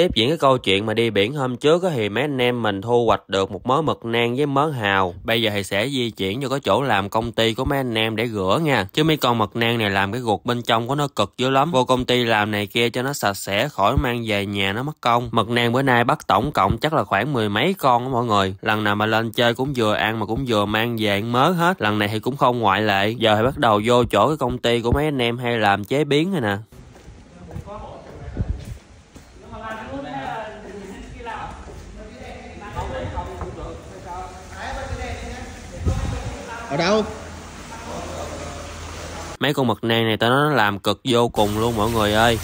Tiếp diễn cái câu chuyện mà đi biển hôm trước thì mấy anh em mình thu hoạch được một mớ mực nang với mớ hào. Bây giờ thì sẽ di chuyển cho cái chỗ làm công ty của mấy anh em để rửa nha. Chứ mấy con mực nang này làm cái ruột bên trong của nó cực dữ lắm. Vô công ty làm này kia cho nó sạch sẽ khỏi mang về nhà nó mất công. Mực nang bữa nay bắt tổng cộng chắc là khoảng mười mấy con đó mọi người. Lần nào mà lên chơi cũng vừa ăn mà cũng vừa mang về ăn mớ hết. Lần này thì cũng không ngoại lệ. Giờ thì bắt đầu vô chỗ cái công ty của mấy anh em hay làm chế biến rồi nè. Ở đâu? Mấy con mực nang này tao nó làm cực vô cùng luôn, mọi người ơi.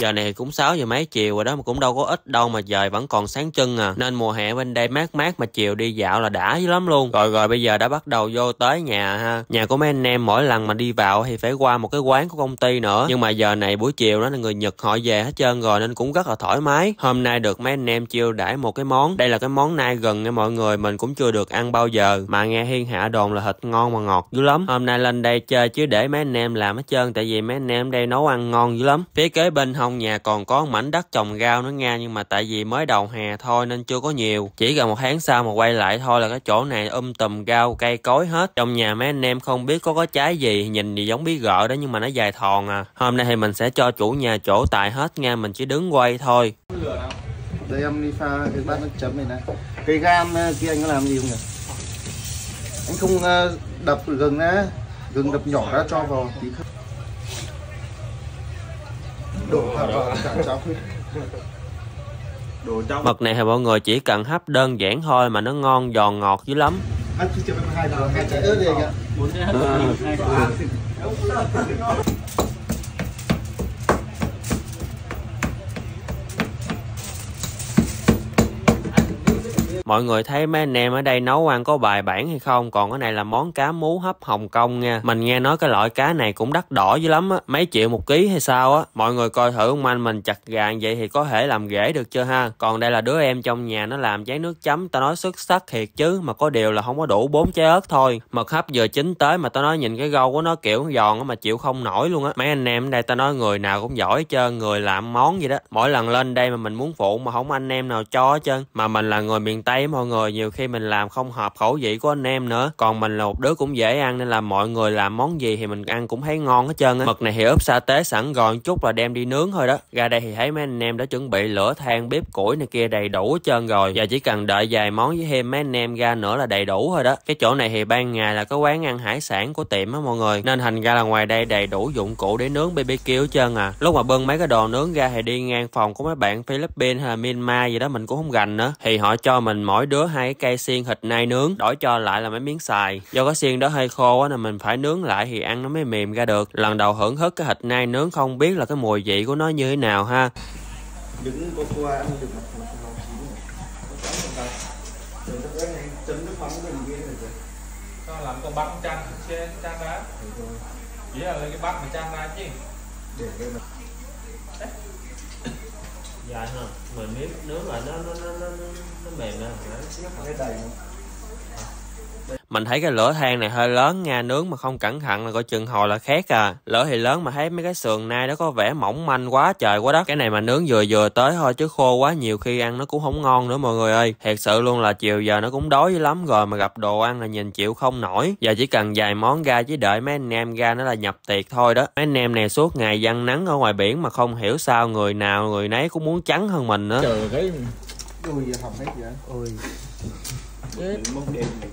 Giờ này cũng 6 giờ mấy chiều rồi đó, mà cũng đâu có ít đâu mà trời vẫn còn sáng trưng à. Nên mùa hè bên đây mát mát mà chiều đi dạo là đã dữ lắm luôn. Rồi rồi bây giờ đã bắt đầu vô tới nhà ha. Nhà của mấy anh em mỗi lần mà đi vào thì phải qua một cái quán của công ty nữa. Nhưng mà giờ này buổi chiều đó là người nhật họ về hết trơn rồi nên cũng rất là thoải mái. Hôm nay được mấy anh em chiêu đãi một cái món. Đây là cái món nai gần nha mọi người, mình cũng chưa được ăn bao giờ. Mà nghe hiên hạ đồn là thịt ngon mà ngọt dữ lắm. Hôm nay lên đây chơi chứ để mấy anh em làm hết trơn, tại vì mấy anh em đây nấu ăn ngon dữ lắm. Phía kế bên hông trong nhà còn có mảnh đất trồng rau nữa nha, nhưng mà tại vì mới đầu hè thôi nên chưa có nhiều. Chỉ gần một tháng sau mà quay lại thôi là cái chỗ này um tùm rau, cây cối hết. Trong nhà mấy anh em không biết có có trái gì, nhìn thì giống bí gợ đó nhưng mà nó dài thòn à. Hôm nay thì mình sẽ cho chủ nhà chỗ tại hết nha, mình chỉ đứng quay thôi. Đây, em đi pha cái bát nước chấm này nè cây gam ờ, kia anh có làm gì không nhỉ? Anh không ờ, đập gừng á, gừng đập nhỏ ra cho vào tí khắc đổ vào cả cháo mực này thì mọi người? Chỉ cần hấp đơn giản thôi mà nó ngon giòn ngọt dữ lắm. Anh chỉ chấm hai hai trái ớt đi anh ạ Mọi người thấy mấy anh em ở đây nấu ăn có bài bản hay không? Còn cái này là món cá mú hấp Hồng Kông nha. Mình nghe nói cái loại cá này cũng đắt đỏ dữ lắm á. Mấy triệu một ký hay sao á. Mọi người coi thử, ông anh mình chặt gà vậy thì có thể làm ghế được chưa ha? Còn đây là đứa em trong nhà, nó làm chén nước chấm. Tao nói xuất sắc thiệt chứ. Mà có điều là không có đủ bốn trái ớt thôi. Mật hấp vừa chín tới mà tao nói nhìn cái gâu của nó kiểu giòn á mà chịu không nổi luôn á. Mấy anh em ở đây tao nói người nào cũng giỏi trơn. Người làm món gì đó. Mỗi lần lên đây mà mình muốn phụ mà không anh em nào cho hết trơn. Mà mình là người miền Tây mọi người nhiều khi mình làm không hợp khẩu vị của anh em nữa. Còn mình là một đứa cũng dễ ăn nên là mọi người làm món gì thì mình ăn cũng thấy ngon hết trơn á. Mực này thì ướp sa tế sẵn gọn chút là đem đi nướng thôi đó. Ra đây thì thấy mấy anh em đã chuẩn bị lửa than, bếp củi này kia đầy đủ hết trơn rồi. Và chỉ cần đợi vài món với thêm mấy anh em ra nữa là đầy đủ thôi đó. Cái chỗ này thì ban ngày là có quán ăn hải sản của tiệm á mọi người. Nên thành ra là ngoài đây đầy đủ dụng cụ để nướng BBQ hết trơn à. Lúc mà bưng mấy cái đồ nướng ra thì đi ngang phòng của mấy bạn Philippines hay là Myanmar gì đó mình cũng không gành nữa. Thì họ cho mình mỗi đứa hai cái cây xiên thịt nai nướng đổi cho lại là mấy miếng xài. Do cái xiên đó hơi khô á nên mình phải nướng lại thì ăn nó mới mềm ra được. Lần đầu hưởng thức cái thịt nai nướng không biết là cái mùi vị của nó như thế nào ha. Đứng có qua ăn được mặt mặt màu chín rồi. Nó cái chấm nước mắm kia rồi. Sao làm con bắt chăn trên chăn ra? Chỉ là lấy cái bắt mà chăn ra chứ. Để đây mà dài ha mình biết nướng lại nó nó nó nó, nó mềm ra. Cái đầy mình thấy cái lửa than này hơi lớn nha nướng mà không cẩn thận là coi chừng hồi là khét à. Lửa thì lớn mà thấy mấy cái sườn nai đó có vẻ mỏng manh quá trời quá đất. Cái này mà nướng vừa vừa tới thôi chứ khô quá nhiều khi ăn nó cũng không ngon nữa mọi người ơi. Thiệt sự luôn là chiều giờ nó cũng đói dữ lắm rồi mà gặp đồ ăn là nhìn chịu không nổi. Giờ chỉ cần vài món ra chứ đợi mấy anh em ra nó là nhập tiệc thôi đó. Mấy anh em này suốt ngày dăng nắng ở ngoài biển mà không hiểu sao người nào người nấy cũng muốn trắng hơn mình nữa. Chờ cái ui hỏng hết vậy? Ôi. Mông đen này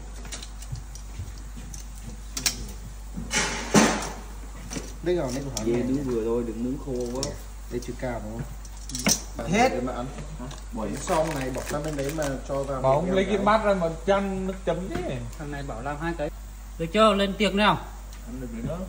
đây là đây của hắn Dê này. nướng vừa thôi, đừng nướng khô quá. Đây chữ cao đúng không? Hết. Để mà ăn. Bỏ xong này bọc sang bên đấy mà cho vào mình lấy cái bát ra mà chăn nước chấm chứ thằng này bảo làm hai cái. Được chưa? Lên tiệc nào? Ăn được nữa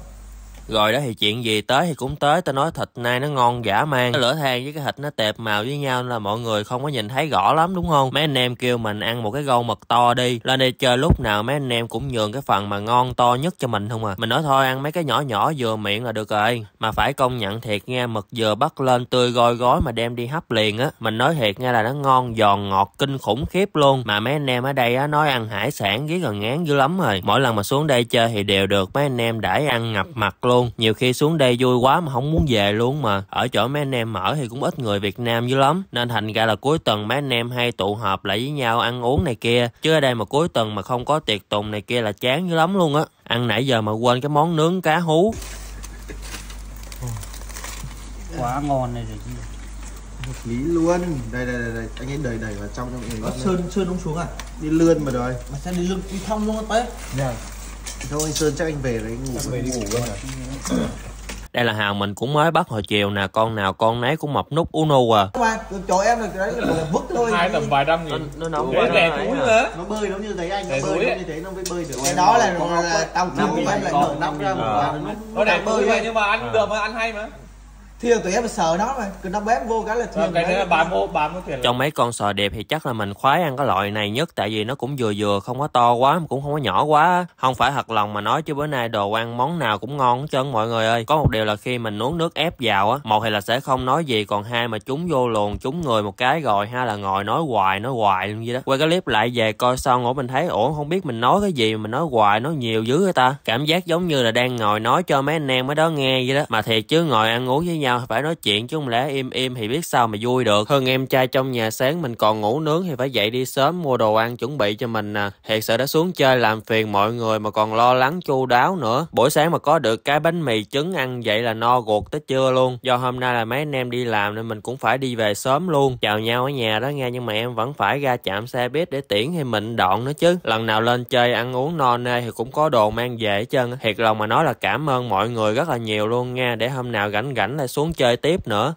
rồi đó thì chuyện gì tới thì cũng tới, tao nói thịt nay nó ngon giả mang. cái lửa than với cái thịt nó tẹp màu với nhau là mọi người không có nhìn thấy rõ lắm, đúng không? Mấy anh em kêu mình ăn một cái gâu mực to đi. Lên đây chơi lúc nào mấy anh em cũng nhường cái phần mà ngon to nhất cho mình không à. Mình nói thôi, ăn mấy cái nhỏ nhỏ vừa miệng là được rồi. Mà phải công nhận thiệt nghe mực vừa bắt lên tươi goi gói mà đem đi hấp liền á. Mình nói thiệt nghe là nó ngon, giòn, ngọt, kinh khủng khiếp luôn. Mà mấy anh em ở đây á, nói ăn hải sản với gần ngán dữ lắm rồi. Mỗi lần mà xuống đây chơi thì đều được mấy anh em đãi ăn ngập mặt luôn nhiều khi xuống đây vui quá mà không muốn về luôn mà. Ở chỗ mấy anh em ở thì cũng ít người Việt Nam dữ lắm. Nên thành ra là cuối tuần mấy anh em hay tụ họp lại với nhau ăn uống này kia. Chứ ở đây mà cuối tuần mà không có tiệc tùng này kia là chán dữ lắm luôn á. Ăn nãy giờ mà quên cái món nướng cá hú. Quá ngon này rồi hợp lý luôn. Đây đây đây, đây. anh ấy đẩy đẩy vào trong trong người sơn sơn không xuống à? Đi lươn mà rồi mà sao đi lưng đi thông luôn á té thôi anh sơn chắc anh về đấy ngủ về đi ngủ luôn à? Đây là hàng mình cũng mới bắt hồi chiều nè con nào con nấy cũng mập nút uno à. Qua chỗ em là cái đấy là vứt thôi. Hai tầm vài trăm nghìn nó nóng Để rẻ túi nữa. Nó bơi giống như thấy anh nó Để bơi như thế nó mới bơi được. Cái đó là, tao nghìn em lại mở nóc ra một Ờ. nó nó đẹp bơi nhưng mà ăn được mà ăn hay mà thì tụi em sợ nó mà cứ nó bám vô cái là Rồi, thiền cái đấy. là mua bán mua tiền trong mấy con sò đẹp thì chắc là mình khoái ăn cái loại này nhất tại vì nó cũng vừa vừa không có to quá mà cũng không có nhỏ quá. Không phải thật lòng mà nói chứ bữa nay đồ ăn món nào cũng ngon hết trơn mọi người ơi. Có một điều là khi mình nuốt nước ép vào á một thì là sẽ không nói gì còn hai mà chúng vô luồn chúng người một cái rồi hai là ngồi nói hoài nói hoài luôn vậy đó. Quay cái clip lại về coi xong ủa mình thấy ủa không biết mình nói cái gì mà mình nói hoài nói nhiều dữ vậy ta? Cảm giác giống như là đang ngồi nói cho mấy anh em ở đó nghe vậy đó. Mà thiệt chứ ngồi ăn uống với nhau phải nói chuyện chứ không lẽ im im thì biết sao mà vui được. Hơn em trai trong nhà sáng mình còn ngủ nướng thì phải dậy đi sớm mua đồ ăn chuẩn bị cho mình nè thiệt sự đã xuống chơi làm phiền mọi người mà còn lo lắng chu đáo nữa. Buổi sáng mà có được cái bánh mì trứng ăn vậy là no ruột tới trưa luôn. Do hôm nay là mấy anh em đi làm nên mình cũng phải đi về sớm luôn. Chào nhau ở nhà đó nghe nhưng mà em vẫn phải ra chạm xe buýt để tiễn hay mịn đoạn nữa chứ. Lần nào lên chơi ăn uống no nê thì cũng có đồ mang về hết trơn thiệt lòng mà nói là cảm ơn mọi người rất là nhiều luôn nha. Để hôm nào rảnh rảnh lại xuống chơi tiếp nữa.